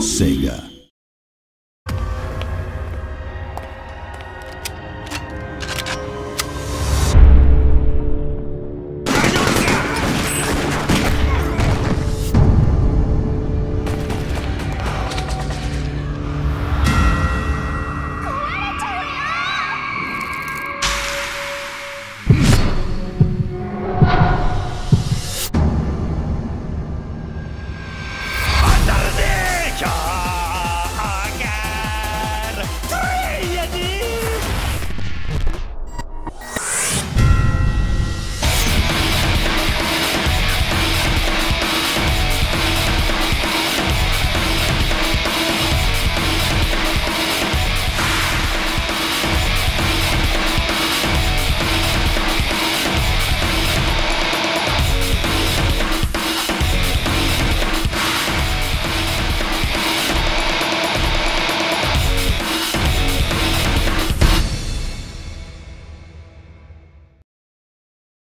Sega. Gotcha!